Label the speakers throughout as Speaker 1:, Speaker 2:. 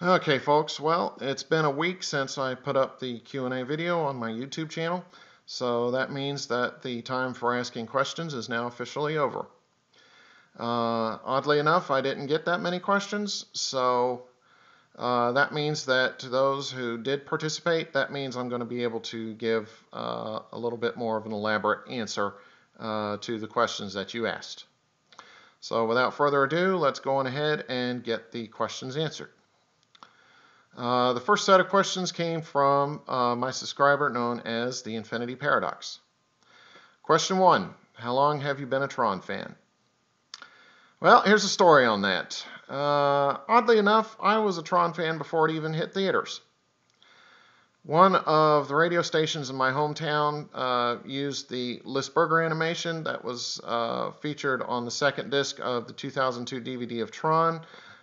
Speaker 1: Okay, folks. Well, it's been a week since I put up the Q&A video on my YouTube channel, so that means that the time for asking questions is now officially over. Uh, oddly enough, I didn't get that many questions, so uh, that means that to those who did participate, that means I'm going to be able to give uh, a little bit more of an elaborate answer uh, to the questions that you asked. So without further ado, let's go on ahead and get the questions answered. Uh, the first set of questions came from uh, my subscriber known as the Infinity Paradox. Question one, how long have you been a Tron fan? Well, here's a story on that. Uh, oddly enough, I was a Tron fan before it even hit theaters. One of the radio stations in my hometown uh, used the Lisberger animation that was uh, featured on the second disc of the 2002 DVD of Tron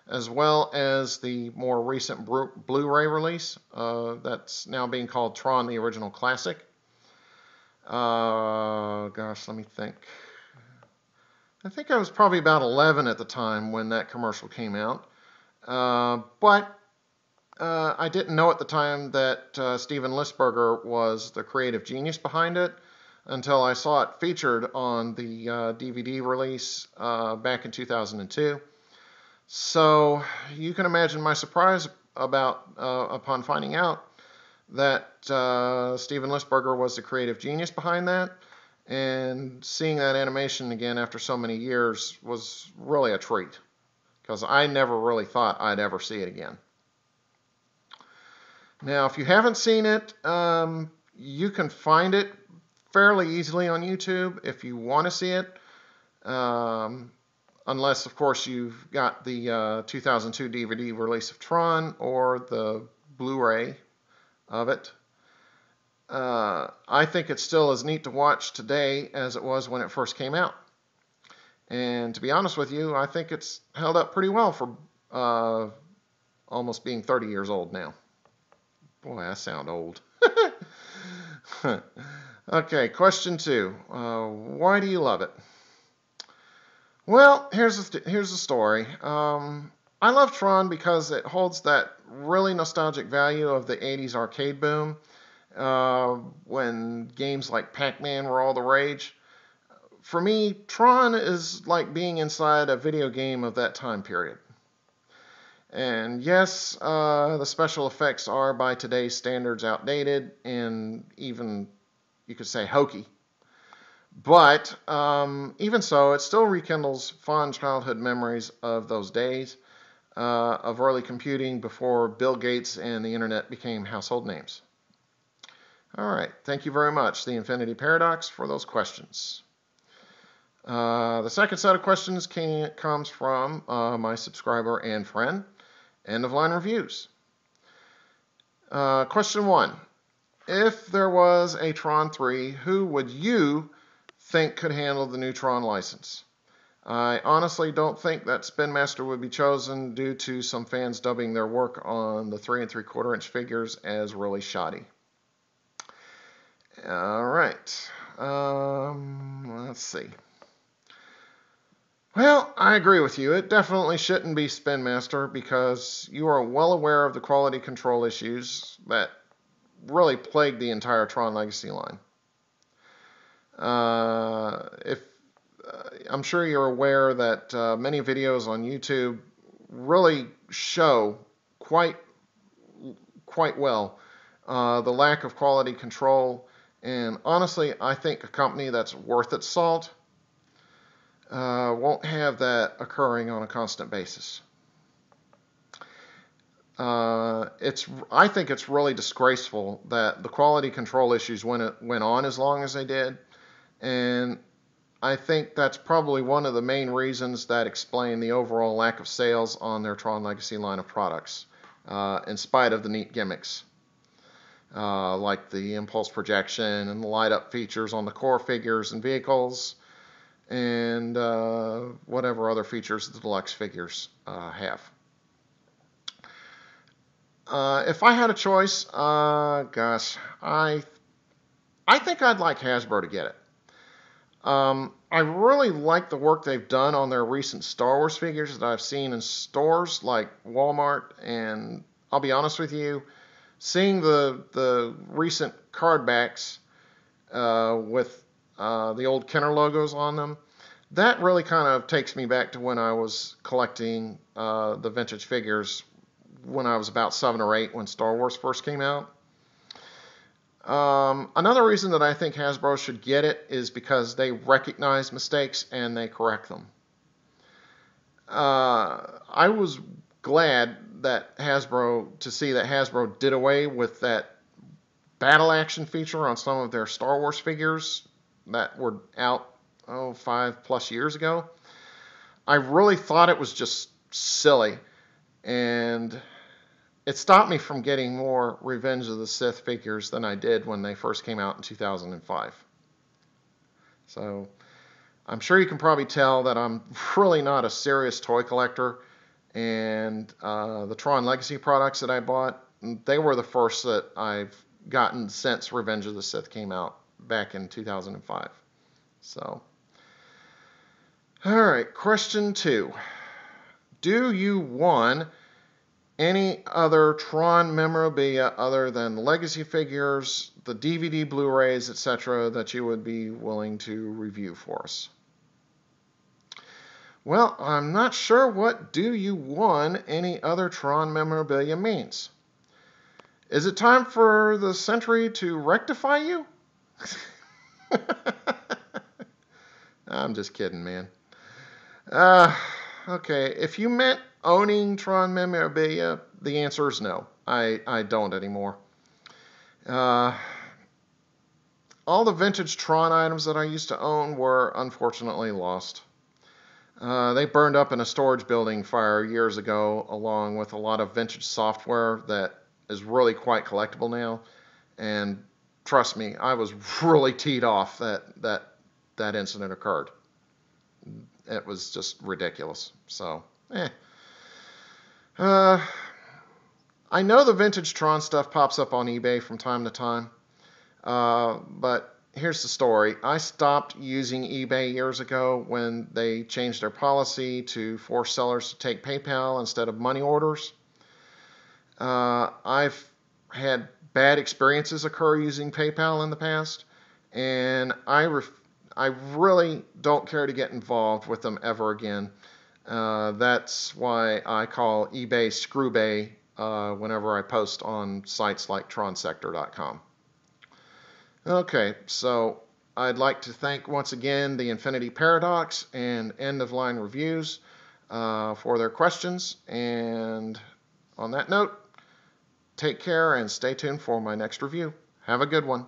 Speaker 1: as well as the more recent Blu-ray release uh, that's now being called Tron: The Original Classic. Uh, gosh, let me think. I think I was probably about 11 at the time when that commercial came out. Uh, but uh, I didn't know at the time that uh, Steven Lisberger was the creative genius behind it until I saw it featured on the DVD uh, release back in 2002. So you can imagine my surprise about uh, upon finding out that uh, Steven Lisberger was the creative genius behind that, and seeing that animation again after so many years was really a treat because I never really thought I'd ever see it again. Now, if you haven't seen it, um, you can find it fairly easily on YouTube if you want to see it. Um, unless, of course, you've got the uh, 2002 DVD release of Tron or the Blu-ray of it. Uh, I think it's still as neat to watch today as it was when it first came out. And to be honest with you, I think it's held up pretty well for uh, almost being 30 years old now. Boy, I sound old. okay, question two. Uh, why do you love it? Well, here's the, here's the story. Um, I love Tron because it holds that really nostalgic value of the 80s arcade boom uh, when games like Pac-Man were all the rage. For me, Tron is like being inside a video game of that time period. And yes, uh, the special effects are by today's standards outdated and even, you could say, hokey. But um, even so, it still rekindles fond childhood memories of those days uh, of early computing before Bill Gates and the internet became household names. All right, thank you very much, the Infinity Paradox, for those questions. Uh, the second set of questions came, comes from uh, my subscriber and friend, End of Line Reviews. Uh, question one If there was a Tron 3, who would you think could handle the new Tron license. I honestly don't think that Spin Master would be chosen due to some fans dubbing their work on the 3 and 3 quarter inch figures as really shoddy. All right. Um, let's see. Well, I agree with you. It definitely shouldn't be Spin Master because you are well aware of the quality control issues that really plagued the entire Tron Legacy line. Uh, if uh, I'm sure you're aware that uh, many videos on YouTube really show quite quite well uh, the lack of quality control. And honestly, I think a company that's worth its salt uh, won't have that occurring on a constant basis. Uh, it's I think it's really disgraceful that the quality control issues went went on as long as they did and I think that's probably one of the main reasons that explain the overall lack of sales on their Tron Legacy line of products, uh, in spite of the neat gimmicks. Uh, like the impulse projection and the light up features on the core figures and vehicles, and uh, whatever other features the deluxe figures uh, have. Uh, if I had a choice, uh, gosh, I I think I'd like Hasbro to get it. Um, I really like the work they've done on their recent Star Wars figures that I've seen in stores like Walmart, and I'll be honest with you, seeing the the recent card backs uh, with uh, the old Kenner logos on them, that really kind of takes me back to when I was collecting uh, the vintage figures when I was about seven or eight when Star Wars first came out. Um, another reason that I think Hasbro should get it is because they recognize mistakes and they correct them. Uh, I was glad that Hasbro to see that Hasbro did away with that battle action feature on some of their Star Wars figures that were out oh five plus years ago. I really thought it was just silly, and it stopped me from getting more Revenge of the Sith figures than I did when they first came out in 2005. So I'm sure you can probably tell that I'm really not a serious toy collector, and uh, the Tron Legacy products that I bought, they were the first that I've gotten since Revenge of the Sith came out back in 2005. So, all right, question two. Do you, one, any other Tron memorabilia other than legacy figures, the DVD, Blu rays, etc., that you would be willing to review for us? Well, I'm not sure what do you won any other Tron memorabilia means. Is it time for the century to rectify you? I'm just kidding, man. Uh, okay, if you meant owning Tron memorabilia, the answer is no. I, I don't anymore. Uh, all the vintage Tron items that I used to own were unfortunately lost. Uh, they burned up in a storage building fire years ago, along with a lot of vintage software that is really quite collectible now. And trust me, I was really teed off that that that incident occurred. It was just ridiculous. So, eh. Uh, I know the vintage Tron stuff pops up on eBay from time to time, uh, but here's the story. I stopped using eBay years ago when they changed their policy to force sellers to take PayPal instead of money orders. Uh, I've had bad experiences occur using PayPal in the past, and I I really don't care to get involved with them ever again. Uh, that's why I call eBay Screwbay uh, whenever I post on sites like tronsector.com. Okay, so I'd like to thank once again the Infinity Paradox and End of Line Reviews uh, for their questions. And on that note, take care and stay tuned for my next review. Have a good one.